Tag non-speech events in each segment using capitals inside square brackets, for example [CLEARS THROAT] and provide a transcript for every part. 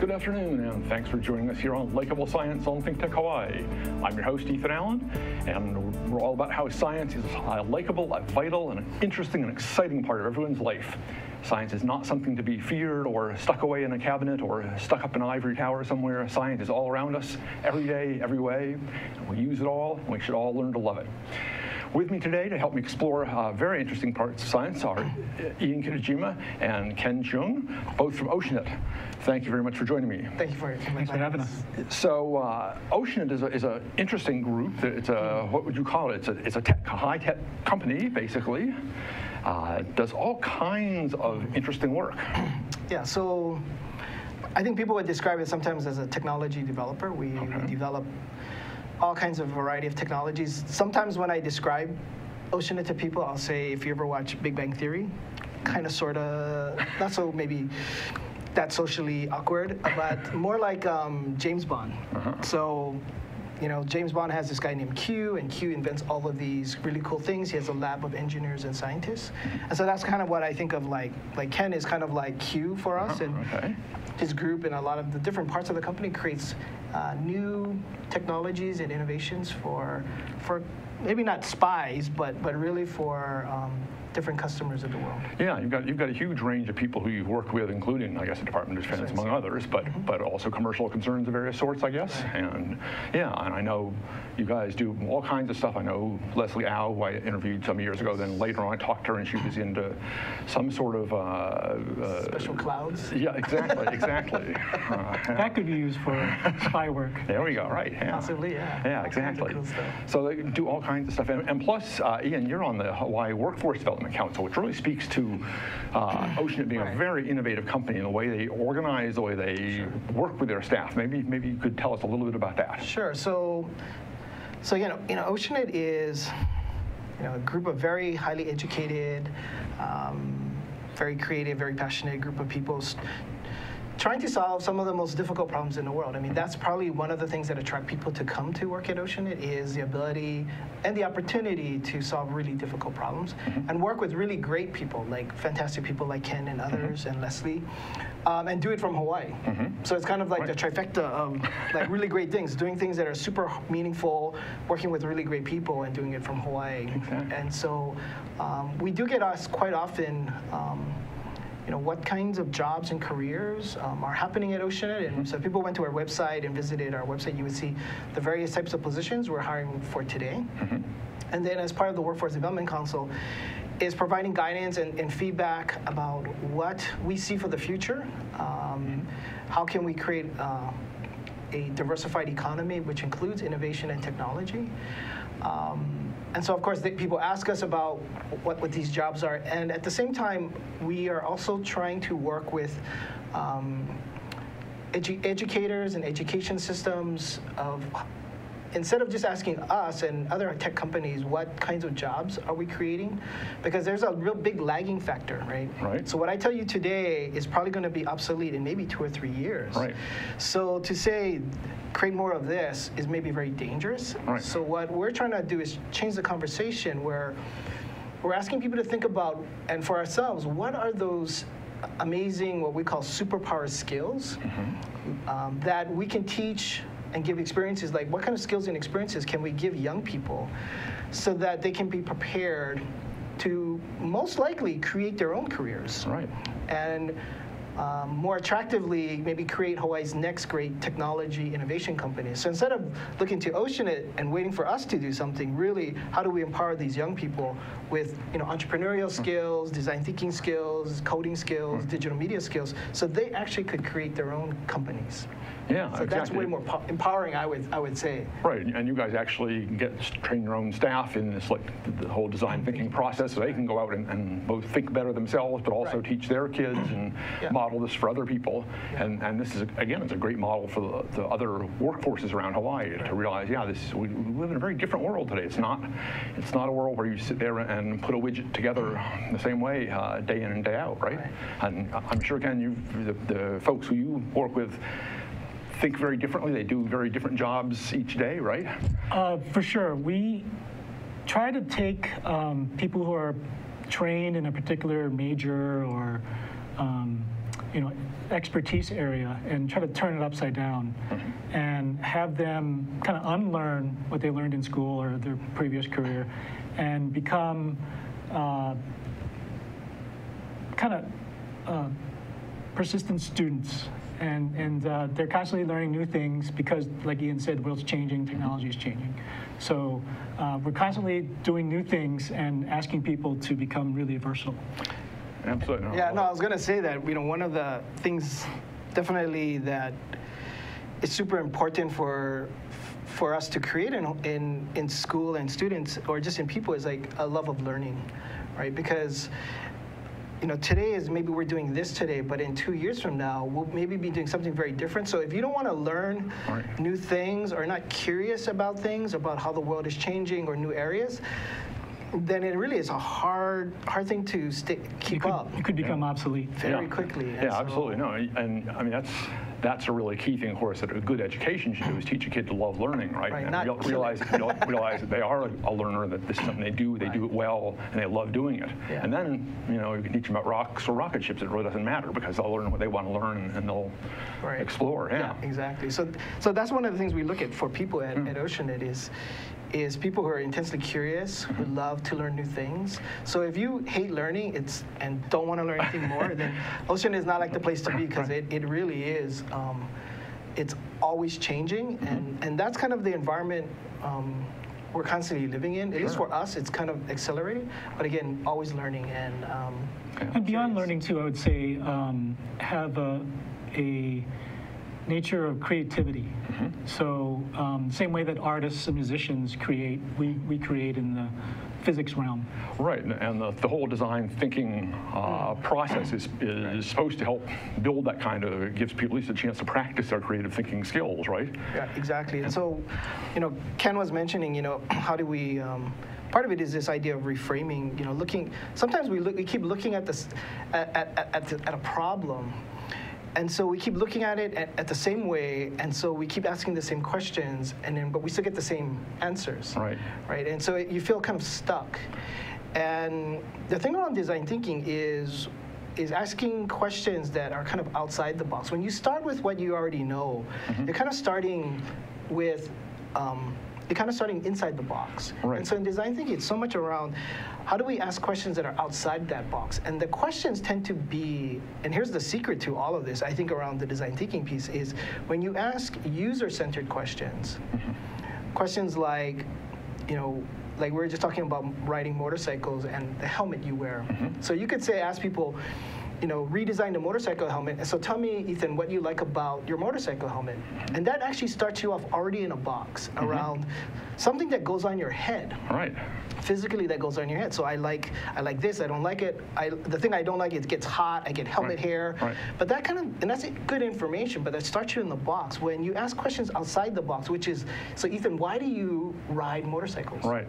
good afternoon, and thanks for joining us here on Likable Science on Think Tech Hawaii. I'm your host, Ethan Allen, and we're all about how science is a likable, a vital, and an interesting and exciting part of everyone's life. Science is not something to be feared or stuck away in a cabinet or stuck up in an ivory tower somewhere. Science is all around us, every day, every way. We use it all, and we should all learn to love it. With me today to help me explore uh, very interesting parts of science are Ian Kitajima and Ken Cheung, both from Oceanit. Thank you very much for joining me. Thank you for, Thanks for having us. So uh, Oceanit is an is a interesting group. It's a, what would you call it? It's a, it's a, tech, a high-tech company, basically. Uh, does all kinds of interesting work. Yeah, so I think people would describe it sometimes as a technology developer. We, we develop all kinds of variety of technologies. Sometimes when I describe Oceanit to people, I'll say, if you ever watch Big Bang Theory, kind of, sort of, not so maybe that socially awkward, but more like um, James Bond. So, you know, James Bond has this guy named Q, and Q invents all of these really cool things. He has a lab of engineers and scientists, and so that's kind of what I think of like like Ken is kind of like Q for us, and Okay. his group and a lot of the different parts of the company creates uh, new technologies and innovations for for maybe not spies, but but really for um, different customers of the world. Yeah, you've got you've got a huge range of people who you've worked with, including I guess the Department of Defense, among others, but but also commercial concerns of various sorts, I guess. And yeah, and I know you guys do all kinds of stuff. I know Leslie Au, who I interviewed some years ago. Then later on, I talked to her, and she was into some sort of. Uh, uh, Special clouds. yeah, exactly, exactly. [LAUGHS] Uh, That could be used for spy work. there we go. Right. Yeah. Possibly, yeah. Yeah, All kinds of exactly. cool. So they do all kinds of stuff, and, and plus, uh, Ian, you're on the Hawaii Workforce Development Council, which really speaks to uh, Oceanit being a very innovative company in the way they organize, the way they work with their staff. Maybe, maybe you could tell us a little bit about that. Sure. So, so you know, you know, Oceanit is, you know, a group of very highly educated, um, very creative, very passionate group of people. Trying to solve some of the most difficult problems in the world. I mean, that's probably one of the things that attract people to come to work at Oceanit is the ability and the opportunity to solve really difficult problems and work with really great people, like fantastic people like Ken and others and Leslie, um, and do it from Hawaii. So it's kind of like the trifecta of like really great things, doing things that are super meaningful, working with really great people, and doing it from Hawaii. And so um, we do get asked quite often. Um, you know, what kinds of jobs and careers um, are happening at Oceanit. And so if people went to our website and visited our website, you would see the various types of positions we're hiring for today. And then as part of the Workforce Development Council, is providing guidance and, and feedback about what we see for the future. Um, how can we create uh, a diversified economy, which includes innovation and technology? Um, and so, of course, people ask us about what, what these jobs are. And at the same time, we are also trying to work with um, edu- educators and education systems of instead of just asking us and other tech companies what kinds of jobs are we creating because there's a real big lagging factor right Right. so what i tell you today is probably going to be obsolete in maybe two or three years Right. so to say create more of this is maybe very dangerous Right. so what we're trying to do is change the conversation where we're asking people to think about and for ourselves what are those amazing what we call superpower skills um, that we can teach and give experiences like what kind of skills and experiences can we give young people so that they can be prepared to most likely create their own careers Right. and um, more attractively, maybe create Hawaii's next great technology innovation company. So instead of looking to Oceanit and waiting for us to do something, really, how do we empower these young people with you know entrepreneurial hmm. skills, design thinking skills, coding skills, hmm. digital media skills, so they actually could create their own companies. Yeah, So that's way more po- empowering, I would I would say. Right, and you guys actually get train your own staff in this like the whole design hmm. thinking process, so they can go out and, and both think better themselves, but also Right. teach their kids and Yeah. Model this for other people. And and this is again, it's a great model for the, the other workforces around Hawaii to realize, yeah, this we, we live in a very different world today. It's not it's not a world where you sit there and put a widget together the same way uh, day in and day out, right? Right. And I'm sure again, you the, the folks who you work with think very differently. They do very different jobs each day, right? Uh, for sure. We try to take um, people who are trained in a particular major or um, you know, expertise area and try to turn it upside down and have them kind of unlearn what they learned in school or their previous career and become uh, kind of uh, persistent students. And, and uh, they're constantly learning new things because, like Ian said, the world's changing, technology is changing. So uh, we're constantly doing new things and asking people to become really versatile. Absolutely. Yeah, no, I was going to say that, you know, one of the things definitely that is super important for for us to create in, in, in school and students or just in people is like a love of learning, right? Because you know, today is maybe we're doing this today, but in two years from now, we'll maybe be doing something very different. So if you don't want to learn Right. new things or not curious about things, about how the world is changing or new areas, then it really is a hard, hard thing to stay, You keep could, up you could become obsolete. very Yeah. quickly. And Yeah, so- absolutely. No, and I mean that's that's a really key thing, of course, that a good education should do is teach a kid to love learning, right? Right, and not real- kill it. realize real- realize that they are a, a learner, that this is something they do, they do it well, and they love doing it. Yeah. And then you know you can teach them about rocks or rocket ships. It really doesn't matter because they'll learn what they want to learn and they'll Right. explore. Yeah. Exactly. So, so that's one of the things we look at for people at, Hmm. at Oceanit is, is people who are intensely curious, who Mm-hmm. love to learn new things. So if you hate learning, it's and don't want to learn anything more, [LAUGHS] then Ocean is not like the place to be because it, it really is. Um, it's always changing, Mm-hmm. and and that's kind of the environment. Um, we're constantly living in. At least Sure. for us, it's kind of accelerating. But again, always learning and um, And beyond Curious. learning too, I would say um, have a, a nature of creativity. So um, same way that artists and musicians create, we, we create in the physics realm. Right, and- and the, the whole design thinking uh, process is, is supposed to help build that kind of, it gives people at least a chance to practice their creative thinking skills, right? Yeah, exactly. And so, you know, Ken was mentioning, you know, [CLEARS THROAT] how do we? Um, part of it is this idea of reframing. You know, looking. Sometimes we look, we keep looking at this, at at, at, the, at a problem. And so we keep looking at it at, at the same way, and so we keep asking the same questions, and then but we still get the same answers. Right. Right. And so it, you feel kind of stuck. And the thing around design thinking is is asking questions that are kind of outside the box. When you start with what you already know, Mm-hmm. you're kind of starting with um, you're kind of starting inside the box. Right. And so in design thinking, it's so much around how do we ask questions that are outside that box? And the questions tend to be, and here's the secret to all of this, I think around the design thinking piece is when you ask user-centered questions, mm-hmm. questions like, you know, like we are just talking about riding motorcycles and the helmet you wear. Mm-hmm. So you could say, ask people, you know, redesigned the motorcycle helmet. So tell me, Ethan, what you like about your motorcycle helmet. And that actually starts you off already in a box mm-hmm. around something that goes on your head Right. physically that goes on your head. So I like I like this. I don't like it. I the thing I don't like is it gets hot. I get helmet Right, hair. right. But that kind of and that's good information. But that starts you in the box when you ask questions outside the box, which is so Ethan, why do you ride motorcycles? Right.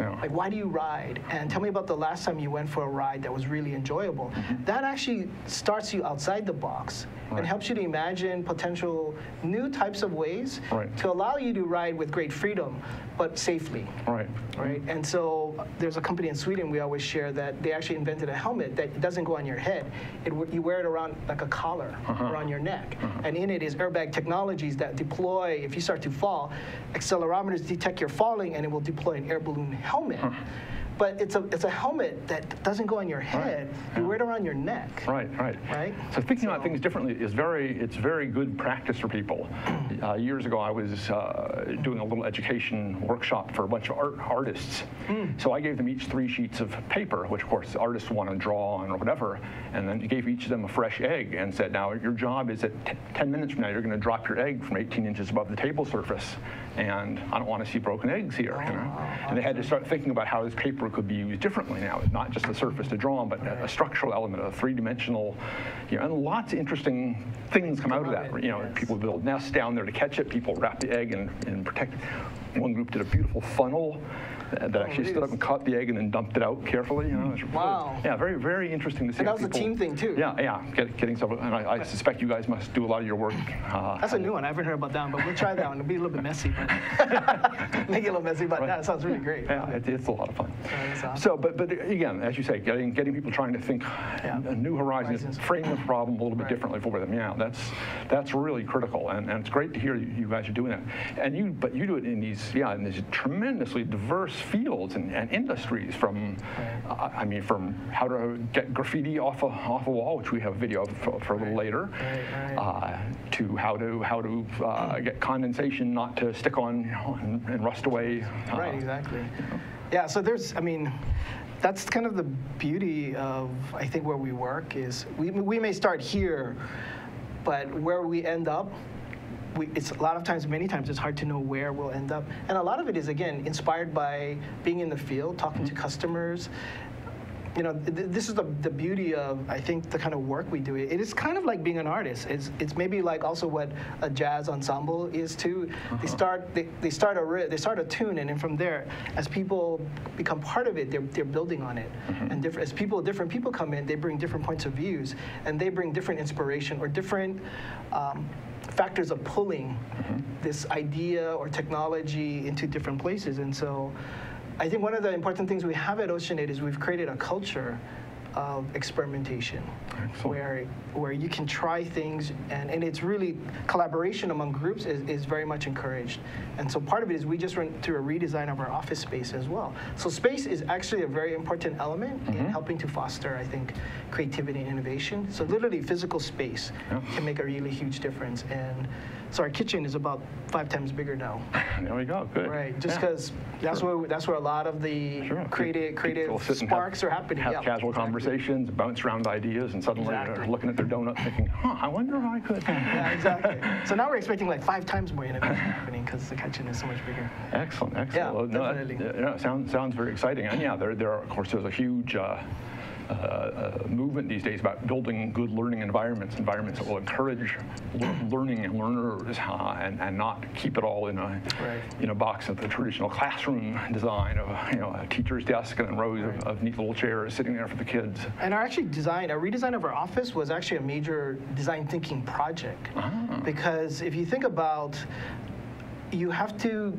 Yeah. Like, why do you ride? And tell me about the last time you went for a ride that was really enjoyable. Mm-hmm. That actually starts you outside the box Right. and helps you to imagine potential new types of ways Right. to allow you to ride with great freedom, but safely Right. right? And so uh, there's a company in Sweden we always share that they actually invented a helmet that doesn't go on your head. It, you wear it around like a collar around your neck, and in it is airbag technologies that deploy if you start to fall. Accelerometers detect you're falling, and it will deploy an air balloon helmet. But it's a it's a helmet that doesn't go on your head. You wear it around your neck. Right, right. Right? So thinking about things differently is very, it's very good practice for people. [CLEARS THROAT] Uh, years ago, I was uh, doing a little education workshop for a bunch of art artists. So I gave them each three sheets of paper, which of course artists want to draw on or whatever, and then I gave each of them a fresh egg and said, now your job is that t- 10 minutes from now, you're going to drop your egg from 18 inches above the table surface. And I don't want to see broken eggs here, you know? And they had to start thinking about how this paper could be used differently now, It's not just a surface to draw on, but a, a structural element, a three-dimensional, you know, and lots of interesting things come out of that. You know, yes. people build nests down there to catch it. People wrap the egg and, and protect it. One group did a beautiful funnel that actually stood up and caught the egg and then dumped it out carefully. You know, It's really- Wow. yeah, very very interesting to see. And that was a team thing, too. Yeah, yeah, get, getting stuff. And I, I suspect you guys must do a lot of your work. Uh, That's a new one. I haven't heard about that one, but we'll try that one. It'll be a little bit messy, but [LAUGHS] make it a little messy. But that sounds really great. Yeah, it, it's a lot of fun. Awesome. So, but but again, as you say, getting getting people trying to think Yeah. a new horizons, Horizons. frame the problem a little bit Right. differently for them. Yeah, that's that's really critical, and, and it's great to hear you, you guys are doing that. And you, but you do it in these yeah, in these tremendously diverse fields and, and industries. From, uh, I mean, from how to get graffiti off a off a wall, which we have a video of for, for a little later. Uh, to how to how to uh, get condensation not to stick on you know, and, rust away. uh, Right, exactly. Yeah, so there's, I mean, that's kind of the beauty of, I think, where we work is we, we may start here, but where we end up, we, it's a lot of times, many times, it's hard to know where we'll end up. And a lot of it is, again, inspired by being in the field, talking to mm-hmm. customers. You know, th- this is the, the beauty of, I think, the kind of work we do. It is kind of like being an artist. It's, it's maybe like also what a jazz ensemble is too. They uh-huh. start they, they start a they start a tune, and then from there, as people become part of it, they're, they're building on it. Mm-hmm. And different, as people different people come in, they bring different points of views, and they bring different inspiration or different. Um, factors of pulling mm-hmm. this idea or technology into different places. And so I think one of the important things we have at Oceanit is we've created a culture of experimentation where where you can try things and, and it's really collaboration among groups is, is very much encouraged. And so part of it is we just went through a redesign of our office space as well. So space is actually a very important element in mm-hmm. helping to foster, I think, creativity and innovation. So literally physical space can make a really huge difference. And so our kitchen is about five times bigger now. [LAUGHS] There we go. Good. Right, just Yeah. because that's where that's where a lot of the Sure. creative creative sparks have, are happening. Have yeah, casual exactly. conversations, bounce around ideas, and suddenly Exactly. they're looking at their donut thinking, huh, I wonder if I could. [LAUGHS] Yeah, exactly. so now we're expecting like five times more innovation [LAUGHS] happening because the kitchen is so much bigger. Excellent, excellent. Yeah, no, that- definitely. yeah, sounds, sounds very exciting. And yeah, there, there are, of course, there's a huge uh, uh, uh, movement these days about building good learning environments, environments that will encourage [CLEARS THROAT] learning and learners uh, and, and not keep it all in a, Right. in a box of the traditional classroom design of you know, a teacher's desk and rows of, of neat little chairs sitting there for the kids. And our actually design, our redesign of our office was actually a major design thinking project. Ah. Because if you think about, you have to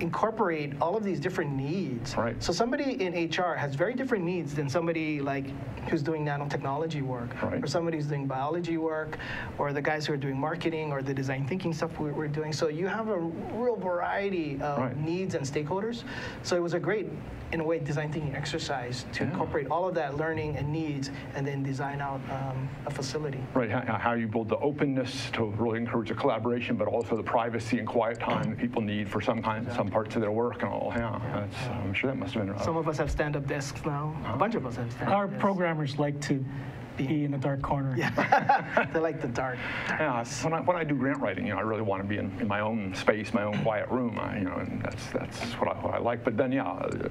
incorporate all of these different needs. Right. So somebody in HR has very different needs than somebody like who's doing nanotechnology work, Right. or somebody who's doing biology work, or the guys who are doing marketing or the design thinking stuff we- we're doing. So you have a real variety of Right. needs and stakeholders. So it was a great, in a way, design thinking exercise to Yeah. incorporate all of that learning and needs, and then design out um, a facility. Right, how, you build the openness to really encourage the collaboration, but also the privacy and quiet time that people need for some kind, some parts of their work and all. Yeah, that's, I'm sure that must have been. uh, Some of us have stand-up desks now. A bunch of us have stand-up Our desks. programmers like to be in a dark corner. Yeah, [LAUGHS] They like the dark. Yeah, when I, when I do grant writing, you know, I really want to be in, in my own space, my own quiet room, I, you know, and that's that's what I, what I like. But then, yeah, uh,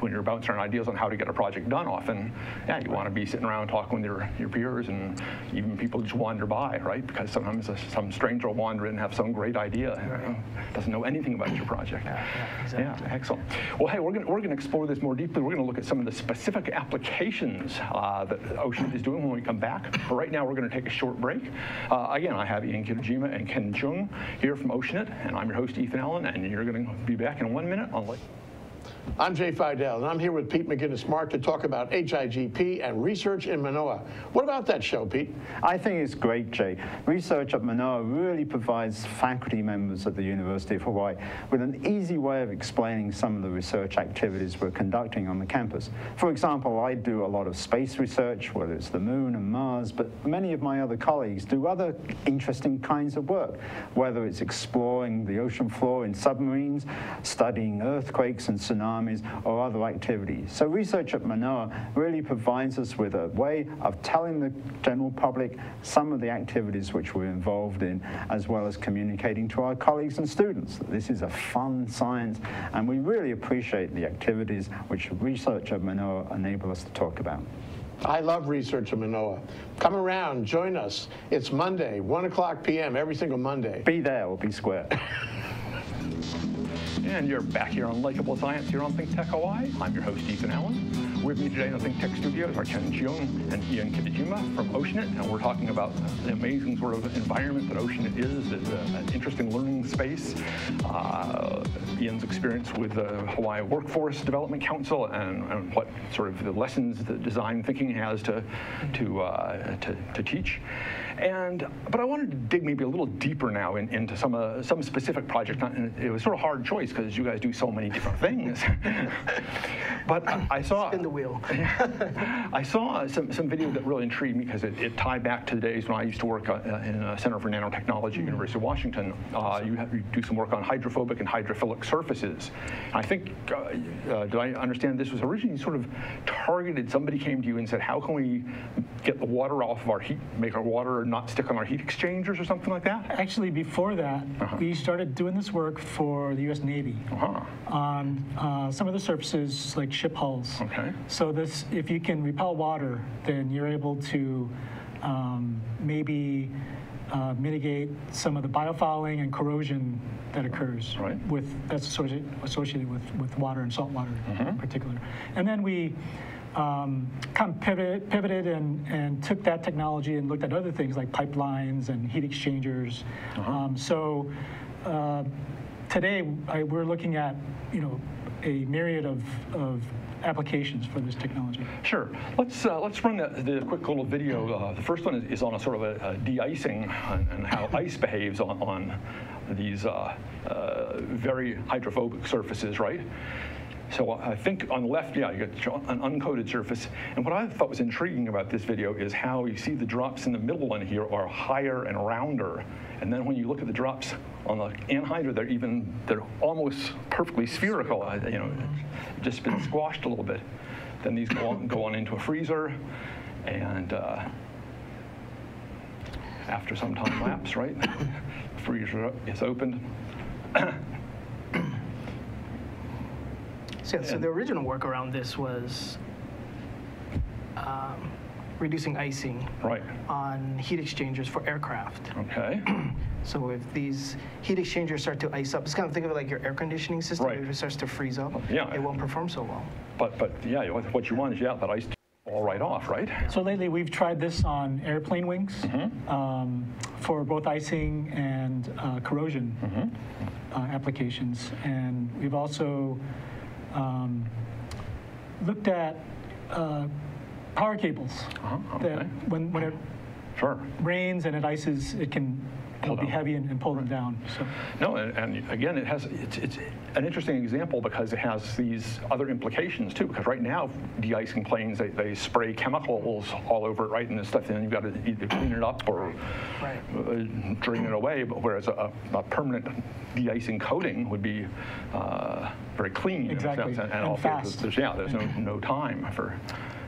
when you're bouncing around ideas on how to get a project done, often, yeah, you want to be sitting around talking with your, your peers, and even people just wander by, right? Because sometimes some stranger will wander in and have some great idea, know, doesn't know anything about your project. Yeah, yeah, exactly. Yeah, excellent. Well, hey, we're going we're to explore this more deeply. We're going to look at some of the specific applications uh, that Ocean is doing when we come back. But right now, we're going to take a short break. Uh, again, I have Ian Kitajima and Ken Cheung here from Oceanit, and I'm your host, Ethan Allen, and you're going to be back in one minute on. I'm Jay Fidel, and I'm here with Pete Mouginis-Mark to talk about HIGP and research in Manoa. What about that show, Pete? I think it's great, Jay. Research at Manoa really provides faculty members at the University of Hawaii with an easy way of explaining some of the research activities we're conducting on the campus. For example, I do a lot of space research, whether it's the moon and Mars, but many of my other colleagues do other interesting kinds of work, whether it's exploring the ocean floor in submarines, studying earthquakes and tsunamis, or other activities. So research at Manoa really provides us with a way of telling the general public some of the activities which we're involved in, as well as communicating to our colleagues and students that this is a fun science, and we really appreciate the activities which research at Manoa enable us to talk about. I love research at Manoa. Come around, join us. It's Monday, 1 o'clock p.m., every single Monday. Be there or be square. [LAUGHS] And you're back here on Likable Science here on Think Tech Hawaii. I'm your host, Ethan Allen. With me today in the Think Tech studios are Ken Cheung and Ian Kitajima from Oceanit, and we're talking about the amazing sort of environment that Oceanit is. It's a, an interesting learning space. Uh, Ian's experience with the Hawaii Workforce Development Council and, and what sort of the lessons that design thinking has to, to, uh, to, to teach. And, but I wanted to dig maybe a little deeper now in, into some, uh, some specific and it was sort of a hard choice because you guys do so many different things. [LAUGHS] but I saw Wheel. [LAUGHS] I saw some, some video that really intrigued me because it, it tied back to the days when I used to work uh, in a Center for Nanotechnology, Mm-hmm. University of Washington. Uh, you, have, you do some work on hydrophobic and hydrophilic surfaces. I think, uh, uh, did I understand this was originally sort of targeted? Somebody came to you and said, how can we get the water off of our heat, make our water not stick on our heat exchangers or something like that? Actually, before that, Uh-huh. we started doing this work for the U.S. Navy Uh-huh. on uh, some of the surfaces like ship hulls. Okay. So this, if you can repel water, then you're able to um, maybe uh, mitigate some of the biofouling and corrosion that occurs Right. with that's associ- associated with, with water and salt water Mm-hmm. in particular. And then we um, kind of pivoted, pivoted and, and took that technology and looked at other things like pipelines and heat exchangers. Uh-huh. Um, so uh, today I, we're looking at you know a myriad of, of applications for this technology. Sure. Let's uh, let's run the, the quick little video. Uh, the first one is, is on a sort of a, a de-icing and, and how [LAUGHS] ice behaves on, on these uh, uh, very hydrophobic surfaces, right? So I think on the left, yeah, you get an uncoated surface. And what I thought was intriguing about this video is how you see the drops in the middle one here are higher and rounder. And then when you look at the drops on the anhydride, they're even, they're almost perfectly spherical. uh, You know, just been squashed a little bit. Then these go on, go on into a freezer, and uh, after some time [COUGHS] lapse, right, the freezer is opened. So, so the original work around this was um, reducing icing Right. on heat exchangers for aircraft. Okay. [CLEARS THROAT] So if these heat exchangers start to ice up, it's kind of think of it like your air conditioning system. Right. If it starts to freeze up, Yeah. it won't perform so well. But but yeah, what what you want is yeah, that ice all right off, right? So lately, we've tried this on airplane wings um, for both icing and uh, corrosion uh, applications, and we've also um, looked at uh, power cables. Uh-huh, That when when it Sure. rains and it ices, it can it'll be heavy and, and pull them down. So. No, and, and again, it has it's, it's an interesting example because it has these other implications too. Because right now, de-icing planes they, they spray chemicals all over it, right, and this stuff. And then you've got to either clean it up or Right. uh, drain it away. But whereas a, a permanent de-icing coating would be uh, very clean. Exactly, sense, and also fast. There's, yeah, there's no no time for.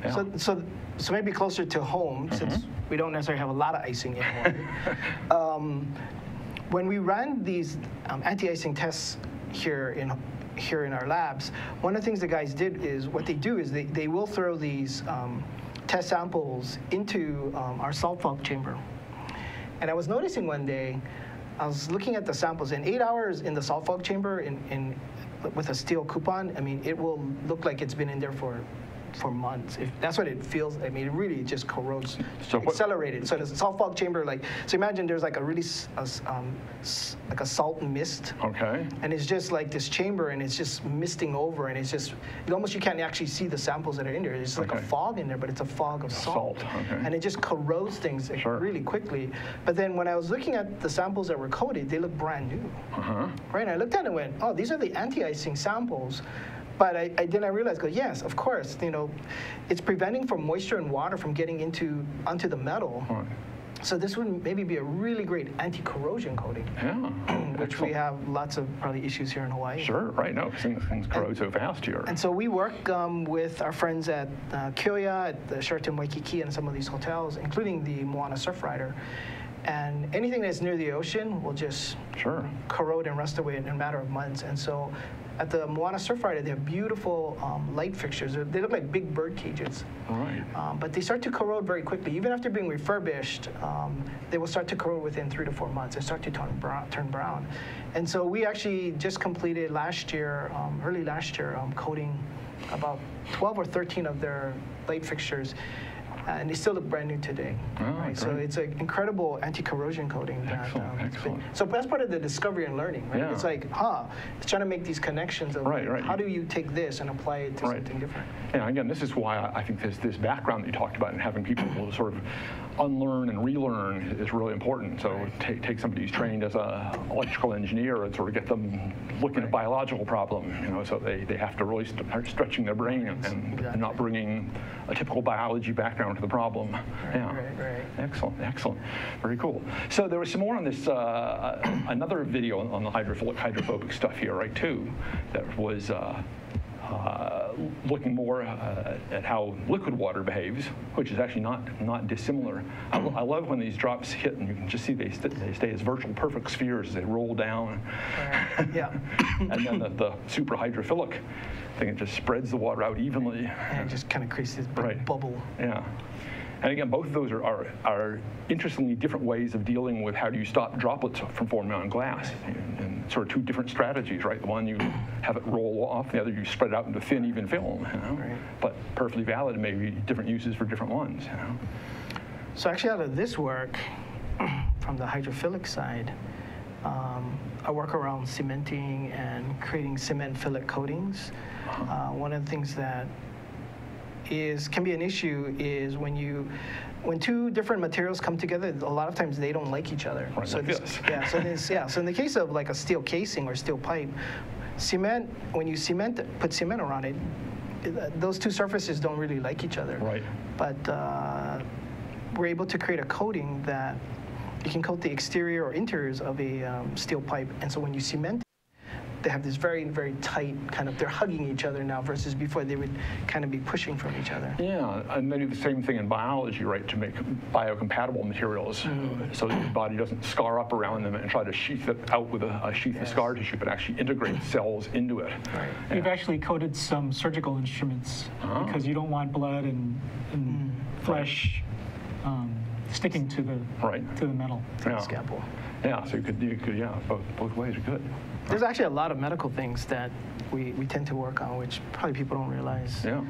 Yeah. So, so, so maybe closer to home, since Mm-hmm. we don't necessarily have a lot of icing in Hawaii. [LAUGHS] um, when we ran these um, anti-icing tests here in here in our labs, one of the things the guys did is what they do is they, they will throw these um, test samples into um, our salt fog chamber. And I was noticing one day, I was looking at the samples, in eight hours in the salt fog chamber in, in with a steel coupon, I mean, it will look like it's been in there for for months. If that's what it feels, I mean, it really just corrodes, So what- accelerated. So the salt fog chamber, like, so imagine there's like a really a um, like a salt mist, okay. and it's just like this chamber, and it's just misting over, and it's just it almost you can't actually see the samples that are in there. It's like a fog in there, but it's a fog of salt, Salt, okay. and it just corrodes things Sure. really quickly. But then when I was looking at the samples that were coated, they look brand new. Uh-huh. Right, and I looked at it and went, oh, these are the anti-icing samples. But I, I then I realized, go, yes, of course, you know, it's preventing from moisture and water from getting into onto the metal. Right. So this would maybe be a really great anti-corrosion coating, Yeah. [CLEARS THROAT] which we have lots of probably issues here in Hawaii. Sure, right. No, things, things corrode so fast here. And so we work um, with our friends at uh, Kyo-ya, at the Sheraton Waikiki, and some of these hotels, including the Moana Surfrider. And anything that's near the ocean will just Sure. corrode and rust away in a matter of months. And so at the Moana Surfrider, they have beautiful um, light fixtures. They look like big bird cages. All right. Um, but they start to corrode very quickly. Even after being refurbished, um, they will start to corrode within three to four months and start to turn brown. Turn brown. And so we actually just completed last year, um, early last year, um, coating about 12 or 13 of their light fixtures. And they still look brand new today. Oh, right? So it's an incredible anti-corrosion coating. That, Excellent, um, been- so that's part of the discovery and learning. Right? Yeah. It's like, huh, it's trying to make these connections of Right, like, right. how do you take this and apply it to Right. something different. And again, this is why I I think this, this background that you talked about and having people [CLEARS THROAT] sort of unlearn and relearn is really important. So take, take somebody who's trained as an electrical engineer and sort of get them looking at biological problem, you know, so they, they have to really start stretching their brain and, and, and not bringing a typical biology background to the problem. yeah. right, right. Excellent, excellent. Very cool. So there was some more on this, uh, another video on the hydrophilic, hydrophobic stuff here, right, too, that was uh, uh, looking more uh, at how liquid water behaves, which is actually not, not dissimilar. I, I love when these drops hit and you can just see they, st- they stay as virtual perfect spheres as they roll down. Right. Yeah. [LAUGHS] and then the, the super hydrophilic thing, it just spreads the water out evenly. and it just kind of creates this Right. bubble. Yeah. And again, both of those are, are, are interestingly different ways of dealing with how do you stop droplets from forming on glass. And, and sort of two different strategies, right? The one you have it roll off, the other you spread it out into thin, even film. You know? Right. But perfectly valid, and maybe different uses for different ones. You know? So actually, out of this work, [CLEARS THROAT] from the hydrophilic side, um, I work around cementing and creating cement fillet coatings. Uh, one of the things that is can be an issue is when you when two different materials come together a lot of times they don't like each other Right, so this, this. yeah so this yeah so in the case of like a steel casing or steel pipe cement when you cement put cement around it it- those two surfaces don't really like each other Right. but uh, we're able to create a coating that you can coat the exterior or interiors of a um, steel pipe and so when you cement they have this very, very tight kind of, they're hugging each other now versus before they would kind of be pushing from each other. Yeah, and they do the same thing in biology, right, to make biocompatible materials Mm. so that your body doesn't scar up around them and try to sheath it out with a, a sheath of scar tissue, but actually integrate [CLEARS THROAT] cells into it. Right. We've actually coated some surgical instruments Oh. because you don't want blood and, and flesh um, sticking to the Right. to the metal. Yeah. Scalpel. Yeah, so you could, you could, yeah, both, both ways are good. There's actually a lot of medical things that we, we tend to work on, which probably people don't realize. Yeah.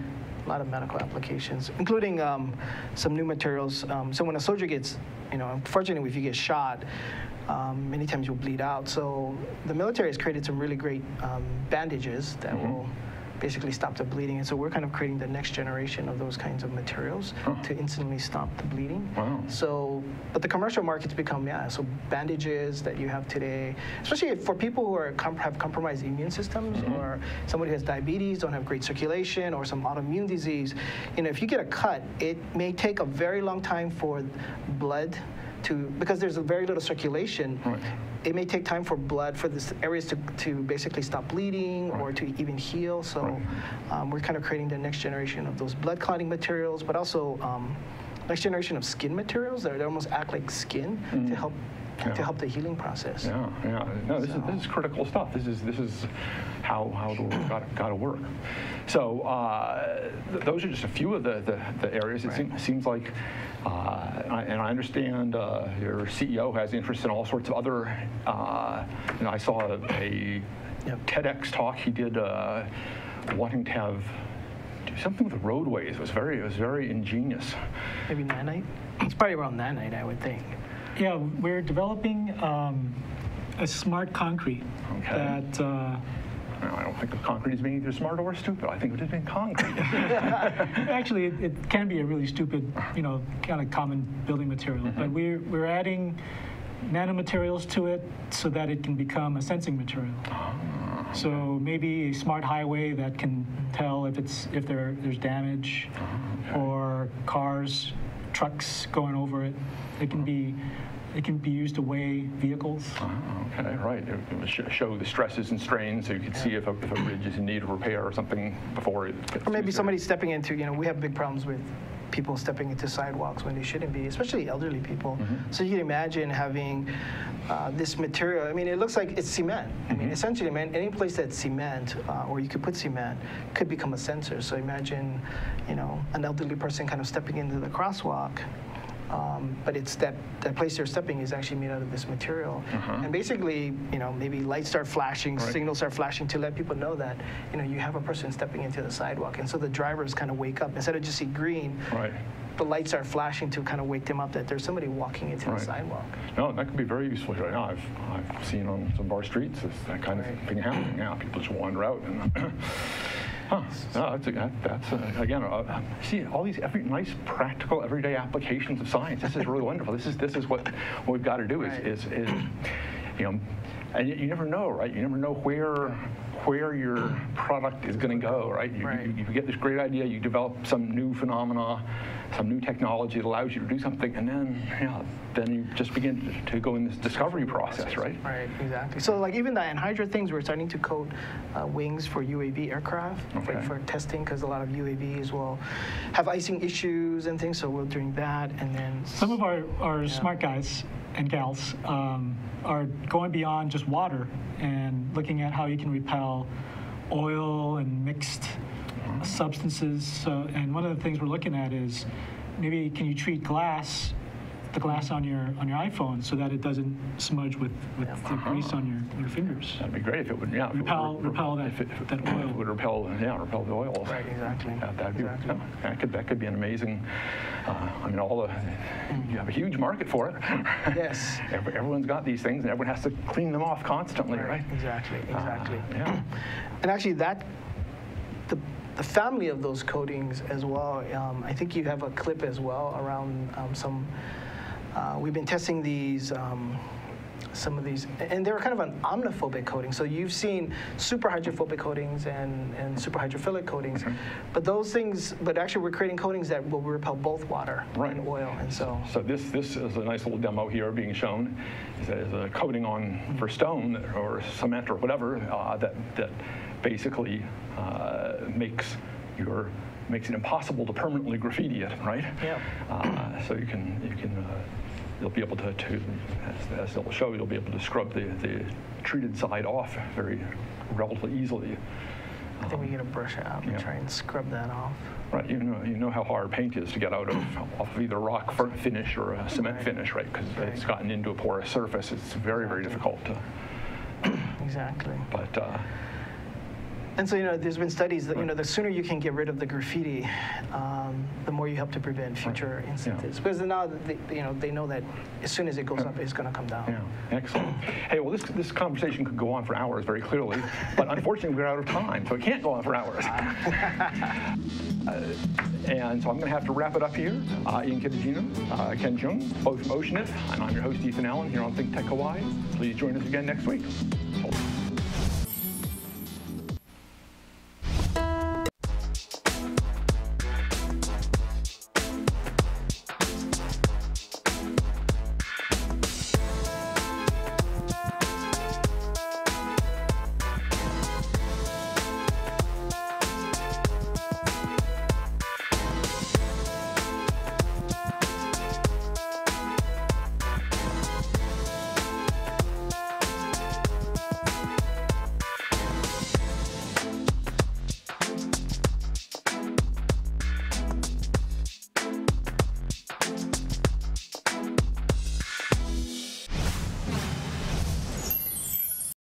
A lot of medical applications, including um, some new materials. Um, so when a soldier gets, you know, unfortunately, if you get shot, um, many times you'll bleed out. So the military has created some really great um, bandages that will basically stop the bleeding. And so we're kind of creating the next generation of those kinds of materials to instantly stop the bleeding. Wow. So, but the commercial market's become, yeah, so bandages that you have today, especially for people who are com- have compromised immune systems mm-hmm. or somebody who has diabetes, don't have great circulation, or some autoimmune disease, you know, if you get a cut, it may take a very long time for blood to, because there's a very little circulation, Right. It may take time for blood for this areas to, to basically stop bleeding or to even heal. So um, we're kind of creating the next generation of those blood clotting materials, but also um, next generation of skin materials that almost act like skin to help Yeah. to help the healing process. Yeah, yeah. No, this, is, this is critical stuff. This is this is how how the world got got to work. So uh, th- those are just a few of the the, the areas. It Right. seem, seems like, uh, and, I, and I understand uh, your CEO has interest in all sorts of other. Uh, you know, I saw a, a Yep. TEDx talk he did, uh, wanting to have. Something with the roadways. It was very, it was very ingenious. Maybe nanite. It's probably around nanite, I would think. Yeah, we're developing um, a smart concrete Okay. that uh, I don't think of concrete as being either smart or stupid. I think of it as being concrete. [LAUGHS] [LAUGHS] Actually, it, it can be a really stupid, you know, kind of common building material, but we're, we're adding nanomaterials to it so that it can become a sensing material. So maybe a smart highway that can tell if it's if there there's damage, or cars, trucks going over it. It can be it can be used to weigh vehicles. Uh-huh, okay, right. It it sh- show the stresses and strains so you could see if a, if a bridge is in need of repair or something before it gets Or maybe too somebody stepping into, you know, we have big problems with people stepping into sidewalks when they shouldn't be, especially elderly people. So you can imagine having uh, this material. I mean, it looks like it's cement. I mean, essentially, man, any place that's cement, uh, or you could put cement, could become a sensor. So imagine, you know, an elderly person kind of stepping into the crosswalk. Um, but it's that, that place they're stepping is actually made out of this material. And basically, you know, maybe lights start flashing, Right. signals start flashing to let people know that, you know, you have a person stepping into the sidewalk. And so the drivers kind of wake up. Instead of just see green, Right. the lights are flashing to kind of wake them up that there's somebody walking into Right. the sidewalk. No, that could be very useful right now. I've, I've seen on some of our streets this, that kind of thing happening now. People just wander out and. [CLEARS THROAT] [LAUGHS] Huh. No, that's, a, that, that's a, again, uh, see all these every, nice, practical, everyday applications of science. This is really [LAUGHS] wonderful. This is this is what, what we've got to do is, Right. is, is, you know, and you never know, right? You never know where where your product is going to go, right? You, Right. You, you get this great idea, you develop some new phenomena, some new technology that allows you to do something, and then yeah, then you just begin to, to go in this discovery process, right? Right, exactly. So like even the anhydrous things, we're starting to coat uh, wings for UAV aircraft for- Okay. for, testing because a lot of UAVs will have icing issues and things. So we're doing that, and then Some of our, our smart guys and gals um, are going beyond just water and looking at how you can repel oil and mixed substances. So, and one of the things we're looking at is maybe can you treat glass, the glass on your on your iPhone, so that it doesn't smudge with, with the grease on your, your fingers. That'd be great if it would, yeah. if it would Repel- re- repel that- if it- if that oil. Would repel, yeah, repel the oils. Right, exactly. Yeah, that'd be, Exactly. yeah, that could, that could be an amazing, uh, I mean, all the, you have a huge market for it. Yes. [LAUGHS] Every- Everyone's got these things and everyone has to clean them off constantly, right? Exactly, Uh, exactly. Yeah. [CLEARS THROAT] And actually, that the the family of those coatings as well. Um, I think you have a clip as well around um, some. Uh, we've been testing these. Um, some of these, and they're kind of an omniphobic coating. So you've seen super hydrophobic coatings and, and super hydrophilic coatings, but those things, but actually we're creating coatings that will repel both water Right. and oil, and so So this, this is a nice little demo here being shown. Is a, a coating on for stone or cement or whatever uh, that that basically uh, makes your makes it impossible to permanently graffiti it, right? Yeah. Uh, so you can you can uh, you'll be able to, to as, as they'll show you'll be able to scrub the, the treated side off very relatively easily. I think we get a brush out and Yeah. try and scrub that off. Right, you know, you know how hard paint is to get out of off of either rock finish or a cement Right. finish, right? Because it's gotten into a porous surface. It's very, very difficult to. Exactly. But uh, And so, you know, there's been studies that, you know, the sooner you can get rid of the graffiti, um, the more you help to prevent future instances. Because now, they, you know, they know that as soon as it goes up, it's going to come down. yeah, excellent. Hey, well, this this conversation could go on for hours, very clearly, but [LAUGHS] unfortunately we're out of time, so it can't go on for hours. [LAUGHS] Uh, and so I'm going to have to wrap it up here. Uh, Ian Kitajima, uh, Ken Cheung, both from Oceanit, and I'm your host Ethan Allen here on Think Tech Hawaii. Please join us again next week.